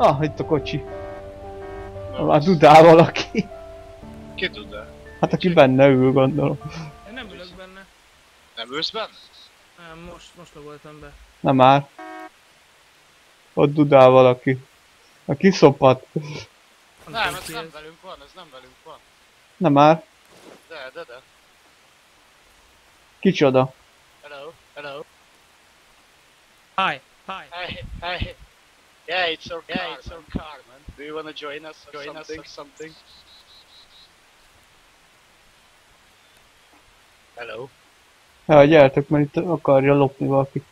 Ah, itt a kocsi. Már dudál valaki. Ki tud Hát aki benne ül, gondolom. Én nem ülök benne. Nem ülsz benne? Nem, most, most voltam be. Na már. Ott dudál valaki. A kiszopat. Nem, ez nem velünk van, ez nem velünk van. Na már. De, de, de. Kicsoda. Hello, hello. Hi, hi. Hey, hey. Yeah, it's our yeah, car, it's our car, man. Do you wanna join us or join something? us or something? Hello. Ja, gyertek, mert itt akarja lopni valaki.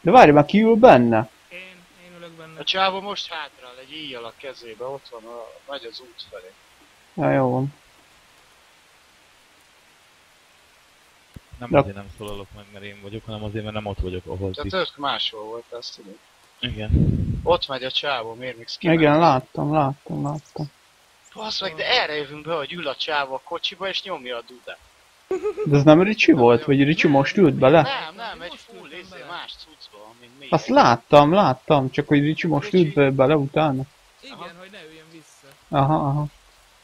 De várj már, ki ül benne? Én, én ülök benne. A csávó most hátrál egy íjjal a kezébe, ott van, a, megy az út felé. Ja, jó van. Nem De- azért nem szólalok meg, mert én vagyok, hanem azért, mert nem ott vagyok, ahol ti. Tehát ők máshol volt, azt tudom. Igen. Ott megy a csávó, miért még Igen, láttam, láttam, láttam. Basz meg, de erre jövünk be, hogy ül a csávó a kocsiba és nyomja a dudát. De ez nem Ricsi volt? Vagy Ricsi most ült bele? Nem, nem, egy full izé, más cuccba, mint mi. Azt láttam, láttam, csak hogy Ricsi most ült be- bele utána. Igen, Aha. hogy ne üljön vissza. Aha, aha.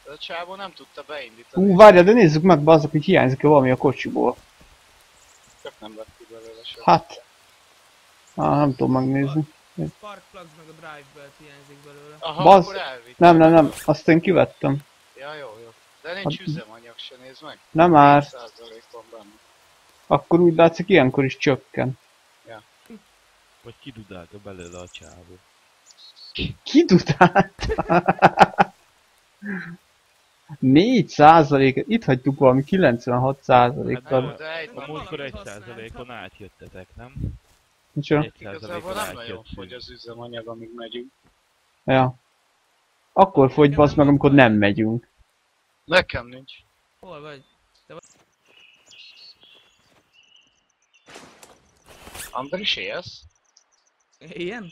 De a csávó nem tudta beindítani. Hú, várja, de nézzük meg, bazzak, hogy hiányzik-e valami a kocsiból. Csak nem vett ki belőle. Hát. Ah, nem tudom megnézni. Spark plugs meg a drive belt hiányzik belőle. Aha, Bazd- akkor elvitt. Nem, nem, nem, azt én kivettem. Ja, jó, jó. De nincs Hát- üzemanyag se, nézd meg. Nem már, 100% van benne. akkor úgy látszik ilyenkor is csökken. Vagy kidudálta belőle a csávó. Ki tudált? 4 százalék, itt hagytuk valami 96 Hát százalékkal. jó, de egy A múltkor egy valakit százalékon átjöttetek, nem? Micsoda? Igazából nem nagyon fogy az üzemanyag, amíg megyünk. Ja. Akkor fogy basz meg, amikor nem megyünk. Nekem nincs. Hol vagy? Andris, élsz? Ilyen?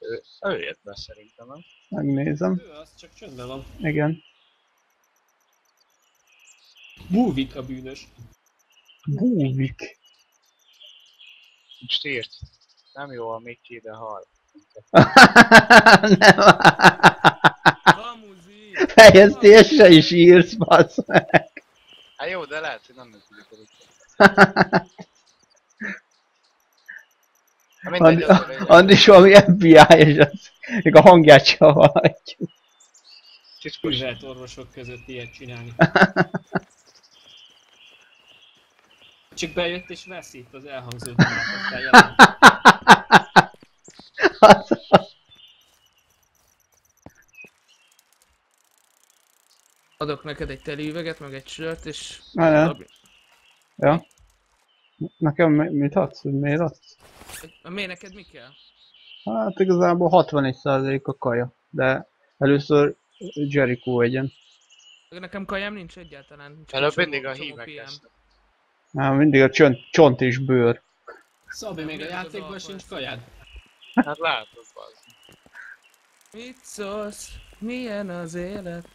Ő, ő jött be szerintem, nem? Megnézem. Ő az csak csöndben van. Igen. Búvik a bűnös. Búvik. Most írt. Nem jó a Mickey, de hal. nem. Fejeztésre is írsz, basz meg. Hát jó, de lehet, hogy nem működik a Andi. Andis valami FBI, és az, még a hangját sem hallhatjuk. Lehet orvosok között ilyet csinálni. Csak bejött és veszít az elhangzott dumát. Az- Adok neked egy teli üveget, meg egy sört, és... Na, ne. Ja. Nekem mi- mit adsz, miért adsz? A miért neked mi kell? Hát igazából 61% a kaja, de először Jericho egyen. Nekem kajám nincs egyáltalán. Előbb mindig a hívek PM. Hát mindig a csont, csont és bőr. Szabi, még a az játékban sincs kajád? Hát látod, bazd. Mit szólsz? Milyen az élet?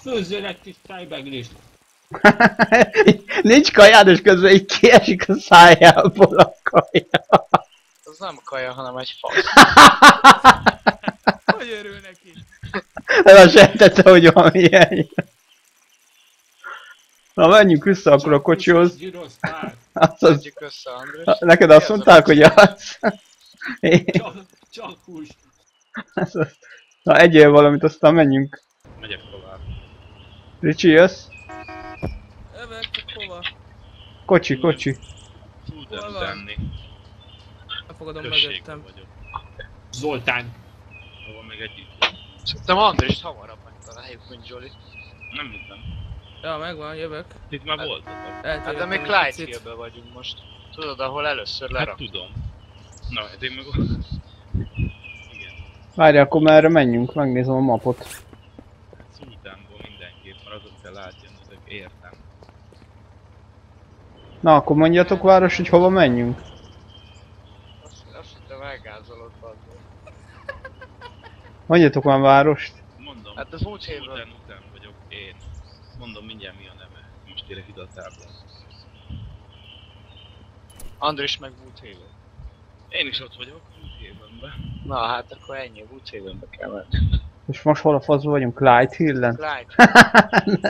Főzzél egy kis tájbeglist. Nincs kajád, és közben így kiesik a szájából a kaja. Az nem kaja, hanem egy fasz. Hogy örül neki? Nem sejtette, hogy van ilyen. Na menjünk vissza akkor a kocsihoz. Az, össze, Andris. neked azt mondták, hogy az. Csak, csak hús. Na egyél valamit, aztán menjünk. Megyek tovább. Ricsi, jössz? Övök, csak hova? Kocsi, kocsi. Tud Községben mögöttem. vagyok. Zoltán. Ahol még egy Szerintem Andris hamarabb megtaláljuk, mint Jolly. Nem hiszem. Ja, megvan, jövök. Itt már voltatok. Hát de mi Clyde vagyunk most. Tudod, ahol először Hát lerak. tudom. Na, hát én meg... Igen. Várj, akkor merre menjünk? Megnézem a mapot. Szultánból mindenképp, mert azok kell átjönnetek, értem. Na, akkor mondjatok város, hogy hova menjünk. Azt, azt hittem elgázolod. Mondjatok már várost. Mondom, Hát az múlt hétben. Szultán után vagyok én. Mondom mindjárt mi a neve. Most érek ide a táblán. Andris meg Wood Hill. Én is ott vagyok, Havenbe. Na hát akkor ennyi, Woodhavenbe kell menni. És most hol a faszban vagyunk? Clyde Hillen? Clyde,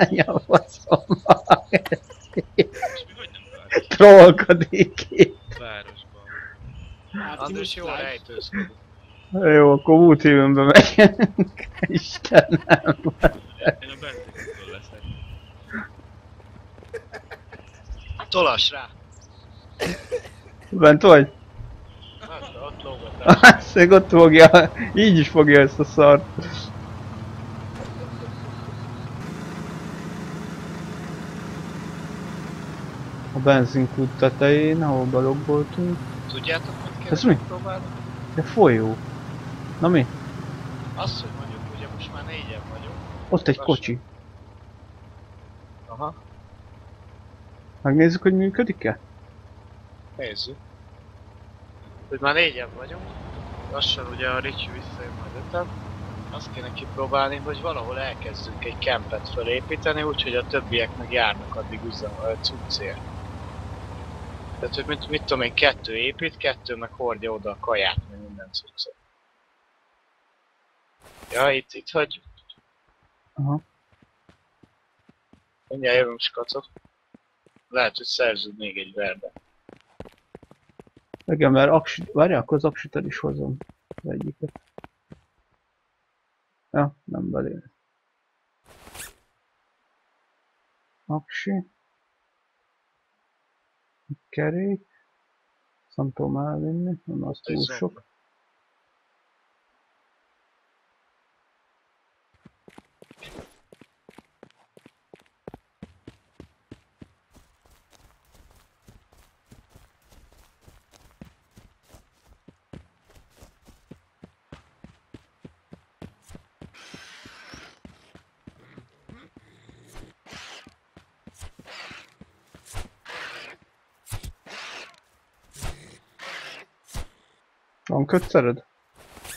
Ne a faszomba. És mi hogy nem vársz Trollkodik itt. városban? Hát, András ki jól rejtőzködik. Jó, akkor Woodhavenbe megyünk. Istenem. Én a benzinkútól Tolas rá! Bent vagy? Hát, ott lógott ott fogja, így is fogja ezt a szart. A benzinkút tetején, ahol belogoltunk. Tudjátok, mit kell Ez mi? próbálni? De folyó. Na mi? Azt, hogy mondjuk, ugye most már négyen vagyunk. Ott egy kocsi. Aha, Megnézzük, hogy működik-e? nézzük. Hogy már négyen vagyunk. Lassan ugye a Ricsi visszajön majd öten. Azt kéne kipróbálni, hogy valahol elkezdünk egy kempet felépíteni, úgyhogy a többiek meg járnak addig üzem a cuccért. Tehát, hogy mit, mit tudom én, kettő épít, kettő meg hordja oda a kaját, meg minden cuccot. Ja, itt, itt hagyjuk. Aha. Mindjárt jövünk, skacok. Lehet, hogy szerzünk még egy verbe. Igen, mert aksi... Várjál, akkor az aksit el is hozom. Az egyiket. Ja, nem belé. Aksi. Kerék. Azt nem tudom elvinni, nem az túl sok. Van kötszered?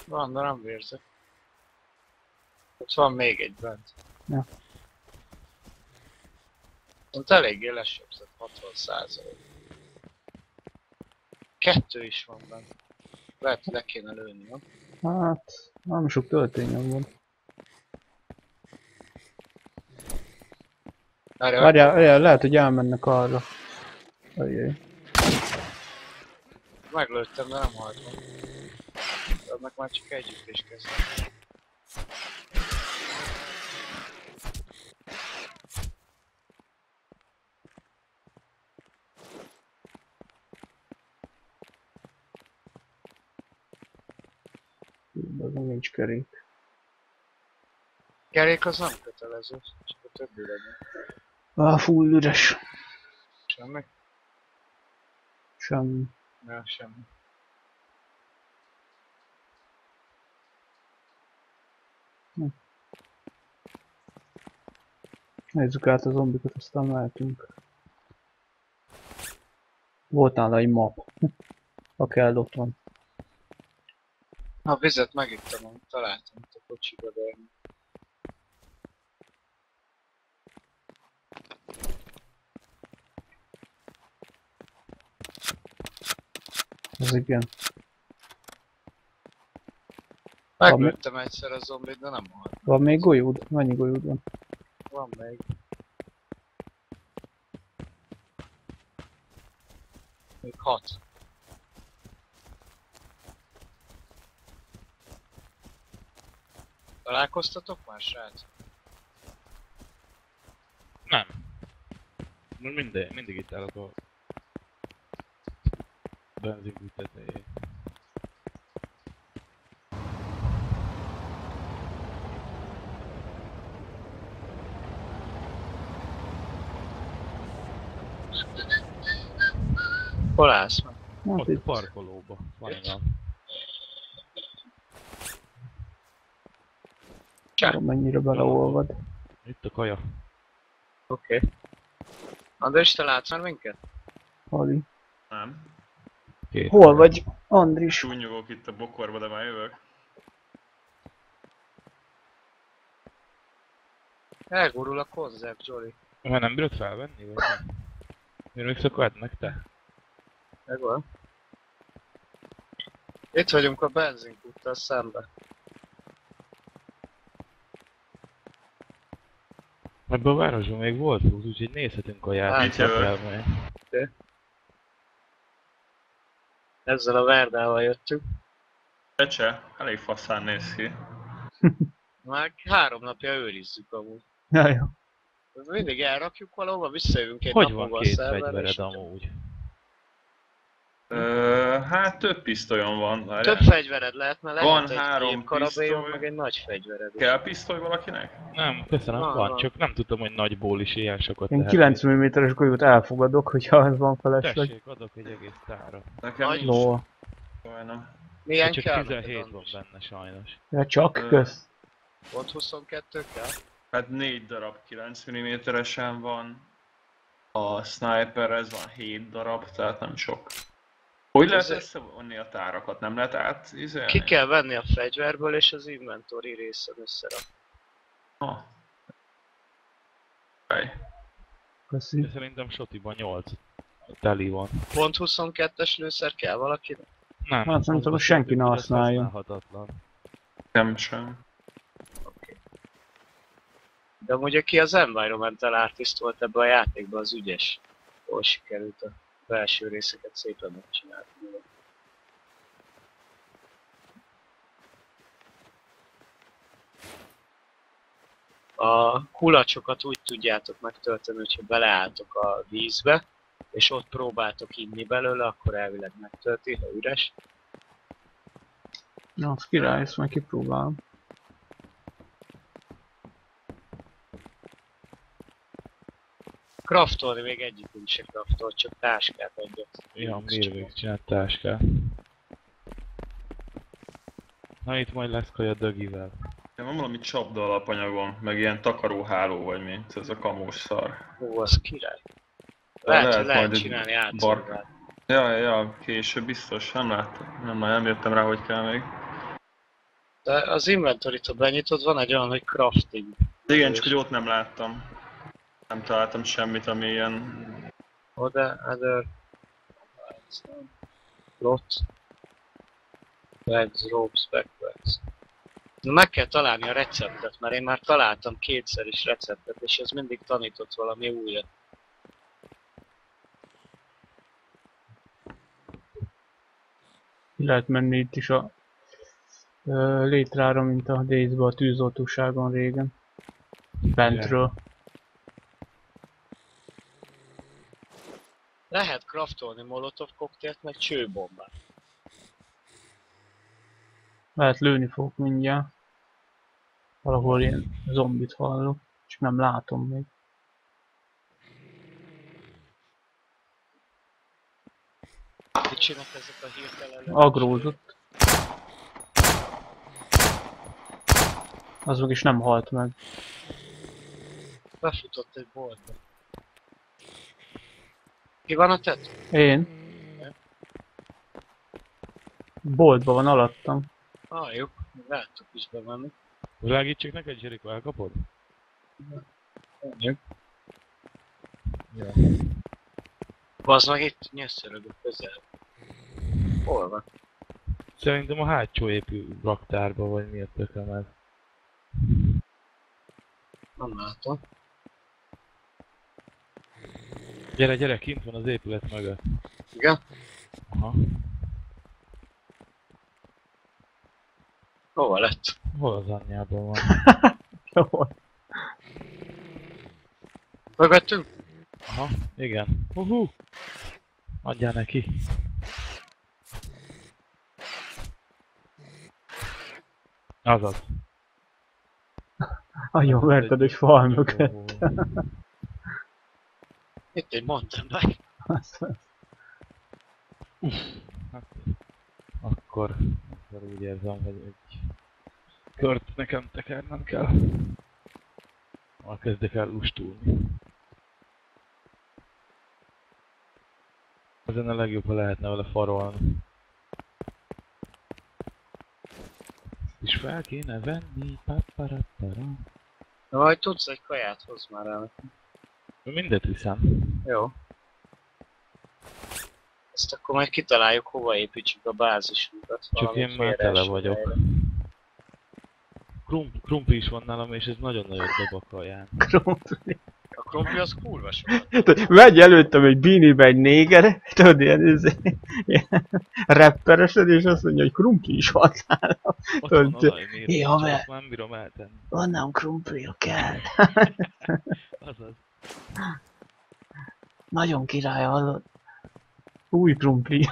Van, de nem vérzek. Ott van még egy bent. Ja. Ott eléggé lesebzett, 60 százalék. Kettő is van bent. Lehet, hogy le kéne lőni, nem? Hát, nem sok töltényem van. Várjál, várjál, lehet, hogy elmennek arra. Ajjaj. Meglőttem, de nem halt meg. Annak már csak együtt is kezdem. Azon nincs kerék. Kerék az nem kötelező, csak a többi legyen. Ah, full üres. Semmi? Semmi. Nem, semmi. Nézzük át a zombikat, aztán mehetünk. Volt nála egy map. Ha kell, ott van. A vizet megittem, amit találtam itt a kocsiba, de Ez igen. meglőttem egyszer a zombit, de nem halt. Van még golyód? Mennyi golyód van? Van még. Még hat. Találkoztatok már, srác? Nem. Mindig, mindig itt állok a benzinkút tetején. Hol állsz meg? Hát Ott a itt. parkolóba. Van a... Tudom, mennyire beleolvad. Itt a kaja. Oké. Okay. András, te látsz már minket? Hali. Nem. Két. Hol vagy, Andris? Súnyogok itt a bokorba, de már jövök. Elgurul a konzerv, Jolly. Már nem bírod felvenni, vagy nem? Miért még szakad meg te? Megvan. Itt vagyunk a benzinkúttal szembe. Ebben a városban még volt út, úgyhogy nézhetünk a Hát, játékot. Ezzel a verdával jöttünk. Ecse, elég faszán néz ki. Már három napja őrizzük amúgy. Ja, jó. Mindig elrakjuk valahova, visszajövünk egy Hogy van két fegyvered és amúgy? Ö, hát több pisztolyom van. várjál. Több fegyvered lehet, mert Van lehet egy három pisztoly. meg egy nagy fegyvered. Kell pisztoly valakinek? Nem, köszönöm, Van, van, van. csak nem tudtam, hogy nagyból is ilyen sokat Én lehet. 9 mm-es golyót elfogadok, hogyha az van felesleg. Tessék, adok egy egész tára. Nekem Nagy- Ló. sajna. Milyen Csak kell? 17 neked, van benne sajnos. Ja, csak, Ö, kösz. Pont 22 kell? Hát négy darab 9 mm-esen van. A sniper ez van 7 darab, tehát nem sok. Hogy lehet összevonni a tárakat? Nem lehet át izélni? Ki kell venni a fegyverből, és az inventory részen összerak. Ha. Fej. Köszi. De szerintem Sotiban 8 teli van. Pont 22-es lőszer kell valakinek? Nem, Hát nem tudom, senki ne használhatatlan. Nem sem. De amúgy aki az Environmental Artist volt ebbe a játékban, az ügyes. Hol sikerült a belső részeket szépen megcsinálni. A kulacsokat úgy tudjátok megtölteni, hogyha beleálltok a vízbe, és ott próbáltok inni belőle, akkor elvileg megtölti, ha üres. Na, az király, ezt majd kipróbálom. Craftolni még egyikünk se craftolt, csak táskát egyet. Ja, miért csinált táskát? Na itt majd lesz kaja dögivel. Ja, van valami csapda alapanyagom, meg ilyen takaróháló vagy mi, ez a kamós szar. Ó, az király. Lehet, lehet hogy lehet majd csinálni átszolgált. Ja, ja, később biztos, nem láttam, nem, nem jöttem rá, hogy kell még. De az inventory-t, ha benyitod, van egy olyan, hogy crafting. De igen, csak hogy ott nem láttam. Nem találtam semmit, ami ilyen... Oda, other... Lot. Bags, ropes, backpacks. Na meg kell találni a receptet, mert én már találtam kétszer is receptet, és ez mindig tanított valami újat. Lehet menni itt is a ö, létrára, mint a days a tűzoltóságon régen. Bentről. Lehet craftolni molotov koktélt, meg csőbombát. Lehet lőni fogok mindjárt. Valahol ilyen zombit hallok, csak nem látom még. Mit csinálnak ezek a hirtelen? Agrózott. Az meg is nem halt meg. Befutott egy boltba. Ki van a tető? Én? Boltban van alattam. Ah, jó. Láttuk is bemenni. Világítsuk neked, Jericho, elkapod? Jó. Bazd meg itt nyöszörög a közel. Hol van? Szerintem a hátsó épül raktárba, vagy miért tököm ez. Nem látom. Gyere, gyere, kint van az épület mögött. Igen? Aha. Hova lett? Hol az anyjában van? Jó. Mögöttünk? Aha, igen. Uhú. Adjál neki. Azaz. Nagyon verted egy fal mögött. Itt mountain bike. Azt- Hát, akkor, akkor úgy érzem, hogy egy kört nekem tekernem kell. Már kezdek el lustulni. Ezen a legjobb, ha lehetne vele farolni. Is fel kéne venni, paparapara. Na, majd tudsz egy kaját, hozz már el. Mindet viszem. Jó. Ezt Azt akkor majd kitaláljuk, hova építsük a bázisunkat. Csak én már tele vagyok. helyre. Krum, krumpli is van nálam, és ez nagyon nagyot dob a kaján. Krumpli. A krumpli az kurva sokat. Megy előttem egy binibe egy néger, tudod, ilyen, ilyen rapperesed, és azt mondja, hogy krumpli is van nálam. Ott Tudod, van olajmér, haver. azt nem bírom eltenni. Van nem krumpli, kell. Azaz. Nagyon király, hallod? Új krumpli.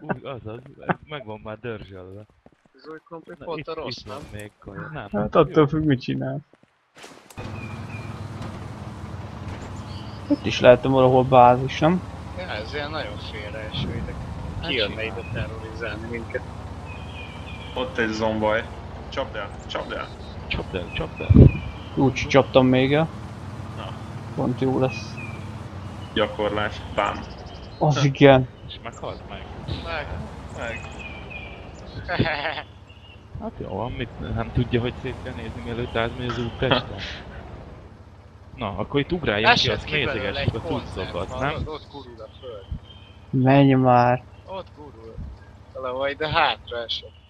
Úgy, azaz. Ez meg van már dörzsölve. Az új krumpli Na, pont a rossz, nem? még kaja. Nem. Hát attól függ, mit csinál. Itt is lehetne valahol bázis, nem? Ja, ez ilyen nagyon félreeső ide. Hát Kijönne ide terrorizálni minket. Ott egy zombaj. Csapd el, csapd el. Csapd el, csapd el. Úgy csaptam még el. Pont jó lesz. Gyakorlás. Bám. Az igen. És meghalt meg. Meg. Meg. Hát jó van, mit nem tudja, hogy szét kell nézni, mielőtt átmegy az úttesten. Na, akkor itt ugráljunk ki, Esett azt nézegessük a cuccokat, nem? Ott gurul a föld. Menj már. Ott gurul. Valahol ide hátra esett.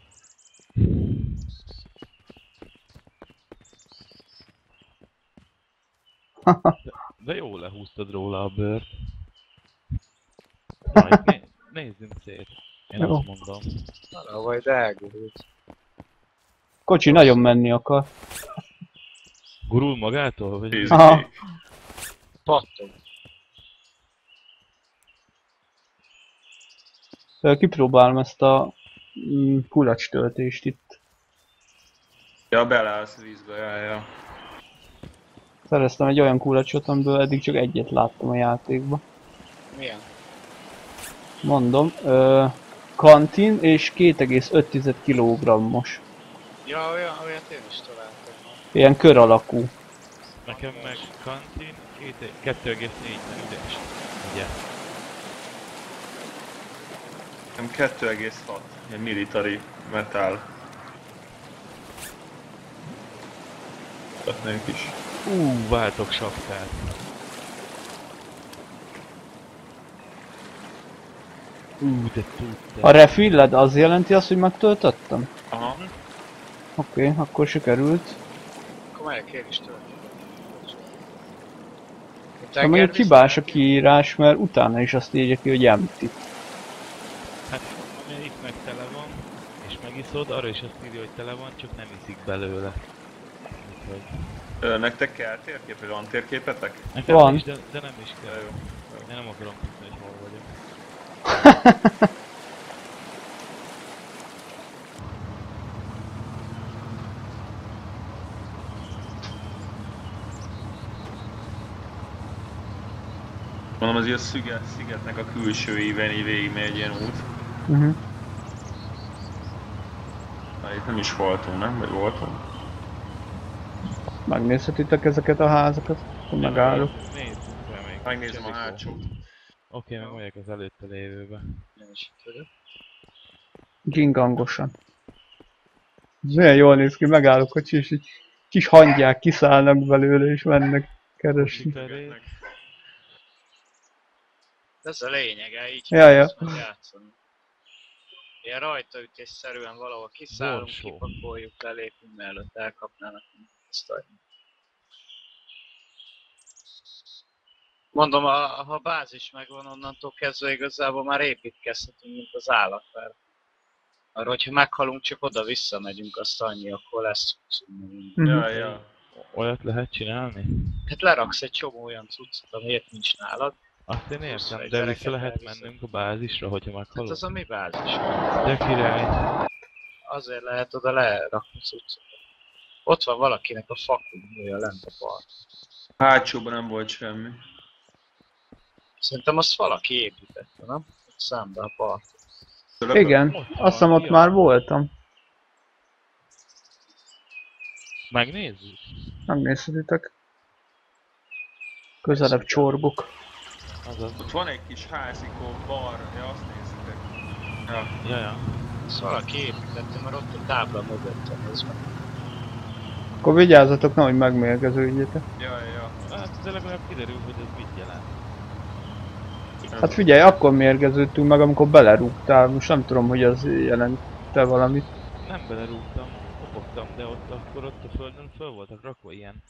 De jól lehúztad róla a bőrt. Itt né nézzünk szét. Én Jó. azt mondom. Valahol ide elgurult. Kocsi nagyon menni akar. Gurul magától? Vagy. Aha. Pattog. Kipróbálom ezt a mm, kulacs töltést itt. Ja, beleállsz vízbe, ja, ja. Szereztem egy olyan kulacsot, amiből eddig csak egyet láttam a játékban. Milyen? Mondom, ö, kantin és 2,5 kg-os. Ja, olyan, olyat én is találtam. Ilyen kör alakú. Nekem meg kantin 2,4 üdes. Ugye? Nem 2,6. Ilyen military metal. Tetnénk is. Ú, váltok sapkát. Ú, de tudtál. A refilled az jelenti azt, hogy megtöltöttem? Aha. Oké, okay, akkor sikerült. Akkor melyek én is töltöm. Ha mondjuk hibás a kiírás, mert utána is azt írja ki, hogy empty. Hát, itt meg tele van, és megiszod, arra is azt írja, hogy tele van, csak nem iszik belőle. Úgyhogy... Ö, nektek kell térkép, vagy van térképetek? Nekem Van. Is, de, de nem is kell. jó. Én nem akarom tudni, hogy hol vagyok. Mondom, azért a sziget, szigetnek a külső íven így végig megy egy ilyen út. Uh-huh. Na, itt nem is voltunk, nem? Vagy voltunk? Megnézhetitek ezeket a házakat? Akkor megállok. Még. Megnézem a hátsót. Oké, meg megyek az előtte lévőbe. Én is itt vagyok. Gingangosan. Ez Milyen jól néz ki, megállok és így kis hangyák kiszállnak belőle, és mennek keresni. Ez a lényege, így Ja, ja. játszani. Ilyen rajtaütésszerűen valahol kiszállunk, Borsó. kipakoljuk, lelépünk, mielőtt elkapnának a... Mondom, a, ha a bázis megvan, onnantól kezdve igazából már építkezhetünk, mint az állat, mert arra, hogyha meghalunk, csak oda-vissza megyünk, azt annyi, akkor lesz cuccunk. Mhm. Ja, ja. Olyat lehet csinálni? Hát leraksz egy csomó olyan cuccot, amiért nincs nálad. Azt én értem, de gyereket vissza lehet elviszed. mennünk a bázisra, hogyha Hát meghalunk. az a mi bázis. De király. Azért lehet oda lerakni cuccokat. Ott van valakinek a fakunkója lent a part. Hátsóban nem volt semmi. Szerintem azt valaki építette, nem? Szembe a part. Igen, van, azt hiszem ott már voltam. Megnézzük? Megnézhetitek. Közelebb csorgok. Azaz. Ott van egy kis házikó balra, ja azt néztek. Ja. Ja, ja. Azt valaki építette, mert ott a tábla mögöttem, ez meg. Akkor vigyázzatok, nehogy megmérgeződjetek. Ja, ja. Hát de legalább kiderül, hogy ez mit jelent. Hát figyelj, akkor mérgeződtünk meg, amikor belerúgtál. Most nem tudom, hogy az jelente valamit. Nem belerúgtam, kopogtam, de ott akkor ott a földön föl voltak rakva ilyen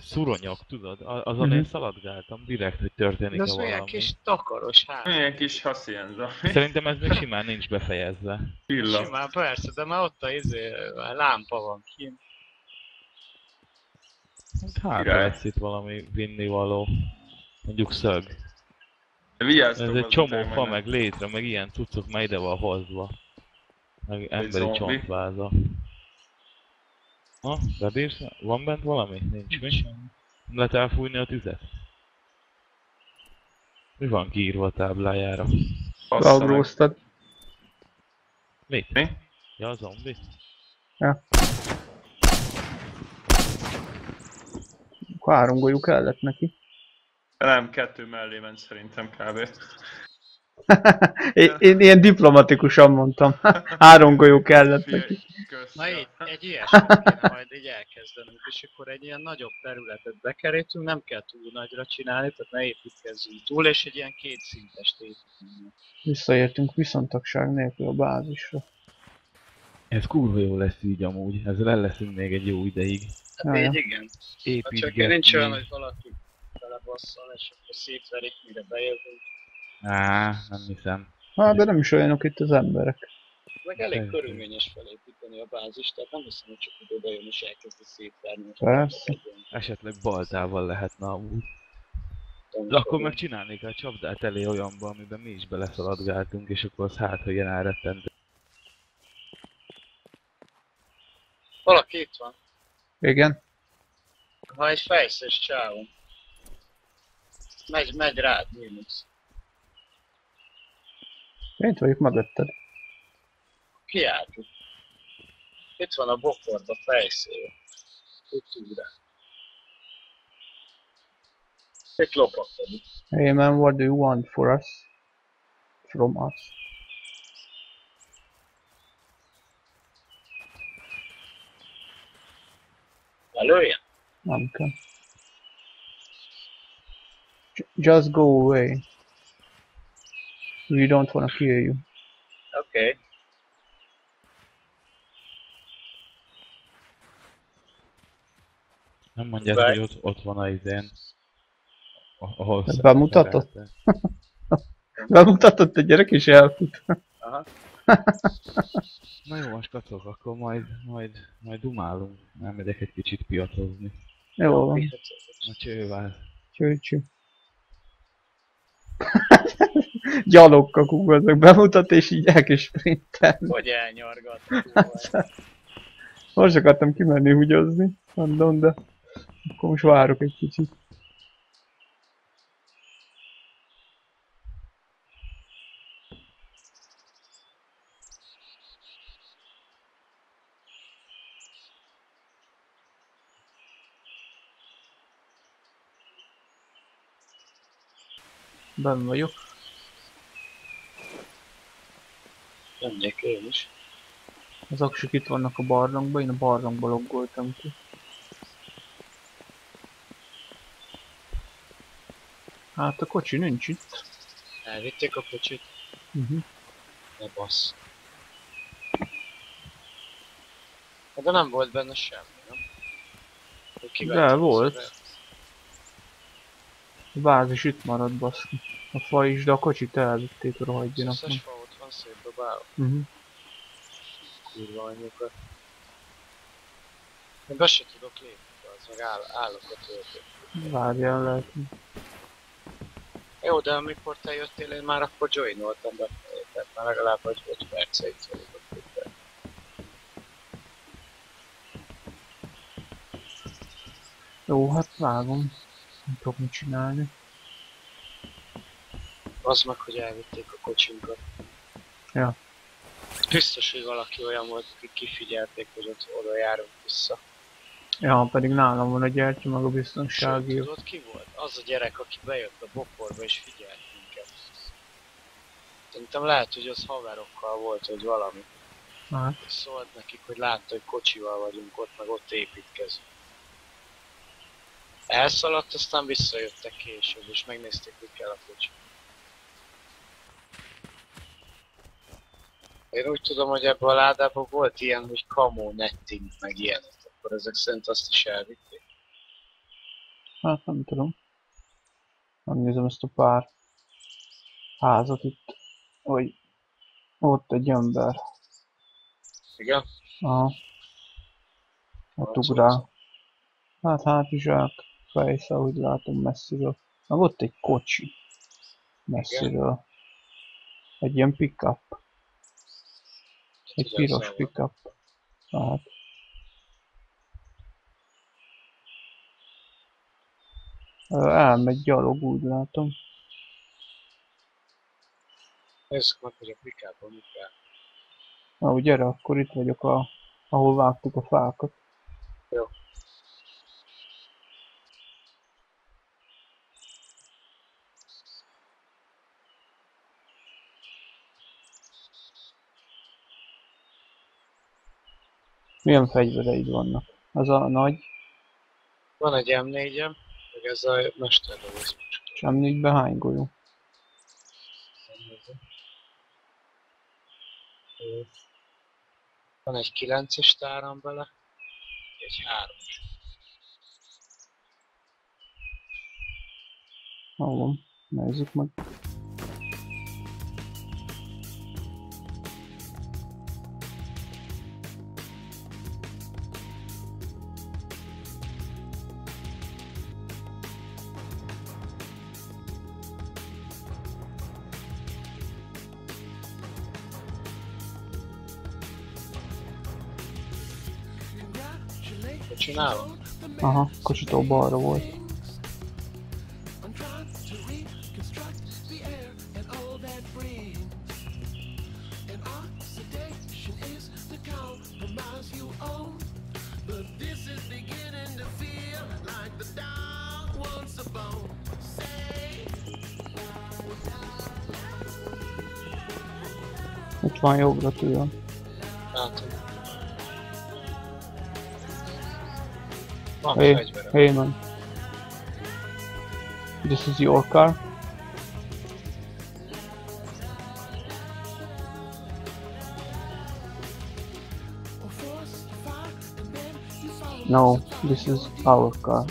szuronyok, tudod? Azon Mhm. én szaladgáltam direkt, hogy De történik-e az olyan valami. kis takaros ház. Milyen kis hacienda. Szerintem ez még simán nincs befejezve. Pilla. Simán persze, de már ott a izé, a lámpa van kint. Hát lesz itt valami vinnivaló. Mondjuk szög. De vigyáztok Ez egy csomó fa, meg létre, meg ilyen cuccok már ide van hozva. Meg emberi csontváza. Na, bebírsz? Van bent valami? Nincs mi? Nem lehet elfújni a tüzet? Mi van kiírva a táblájára? Beagróztad. Mit? Mi? Ja, a zombi? Akkor három golyó kellett neki. Nem, kettő mellé ment szerintem kb. én, én ilyen diplomatikusan mondtam. három golyó kellett neki. Na így, egy ilyesmit kéne majd így elkezdenünk, és akkor egy ilyen nagyobb területet bekerítünk, nem kell túl nagyra csinálni, tehát ne építkezzünk túl, és egy ilyen kétszintes építünk. Visszaértünk viszontagság nélkül a bázisra. Ez kurva jó lesz így amúgy. Ezzel el leszünk még egy jó ideig. Hát így igen. Hát csak nincs olyan, hogy valaki belebasszol, és akkor szétverik, mire bejövünk. Á, nem hiszem. Hát, de nem is olyanok itt az emberek. Meg elég Persze. körülményes felépíteni a bázist, tehát nem hiszem, hogy csak oda bejön és elkezdi szétverni. Persze. Esetleg baltával lehetne amúgy. De akkor meg csinálnék egy csapdát elé olyanba, amiben mi is beleszaladgáltunk, és akkor az hát, hogy ilyen elrettentő. Valaki itt van. Igen. Ha egy fejszes csávon. Megy, megy rád, Linux. Én vagyok mögötted. Kiáltuk. Itt van a bokorba fejszél. Itt rá. Itt lopakodik. Hey man, what do you want for us? From us. Lelőjen? Nem kell. J- Just go away. We don't wanna kill you. Okay. Nem mondják, Right. hogy ott, ott van a izén. a- Ahol Ez sz- bemutatott? szerette. Bemutatott a gyerek és elfut. Aha. Na jó, most kacok, akkor majd, majd, majd dumálunk. Elmegyek egy kicsit piacozni. Jó van. Na csővár. Cső, cső. Gyalogka kukoznak, bemutat és így elkezd sprintelni. Hogy elnyargat? Most akartam kimenni húgyozni, mondom, de akkor most várok egy kicsit. Ben vagyok. Menjek én is. Az aksik itt vannak a barlangban, én a barlangba loggoltam ki. Hát a kocsi nincs itt. Elvitték a kocsit. Uh-huh. Ne bassz. Hát De nem volt benne semmi, nem? De, volt. A bázis itt maradt baszki. A fa is, de a kocsit elvitték, Az rohadjanak. összes fa ott van szétdobálva. Uh-huh. Kurva anyukat. Én be se tudok lépni, az meg áll, állok a töltőt. Várjál lehet. Jó, de amikor te jöttél, én már akkor joinoltam be. Tehát már legalább vagy 5 percig szólított be. Jó, hát vágom. Nem tudok mit csinálni. Az meg, hogy elvitték a kocsinkat. Ja. Biztos, hogy valaki olyan volt, akik kifigyelték, hogy ott oda járunk vissza. Ja, pedig nálam van a gyertya, meg a Sőt, biztonsági. tudod ki volt? Az a gyerek, aki bejött a bokorba és figyelt minket. Szerintem lehet, hogy az haverokkal volt, hogy valami. Hát, És szólt nekik, hogy látta, hogy kocsival vagyunk ott, meg ott építkezünk. Elszaladt, aztán visszajöttek később, és megnézték, hogy kell a kocsi. Én úgy tudom, hogy ebben a ládában volt ilyen, hogy kamó netting, meg ilyenek. Akkor ezek szerint azt is elvitték. Hát nem tudom. Megnézem ezt a pár házat itt. Hogy ott egy ember. Igen? Aha. Ott ugrál. Hát hátizsák, fejsze, ahogy látom messziről. Meg ott egy kocsi. Messziről. Egy ilyen pickup. Egy piros szóval. pickup. Hát. Elmegy gyalog, úgy látom. Nézzük meg, hogy a pikában mi kell. Na, gyere, akkor itt vagyok, a, ahol vágtuk a fákat. Jó. Milyen fegyvereid vannak? Az a nagy, Van egy M4-em, meg ez a mesterlövés. semmibe hány golyó? Van egy 9-es táram bele, egy 3 Hol van? Nézzük meg. Mit csinálom? Aha, kocsitó balra volt. Itt van jobbra tőlem. Van Hey, fegyverem. Uh, hey man. This is your car? No, this is our car.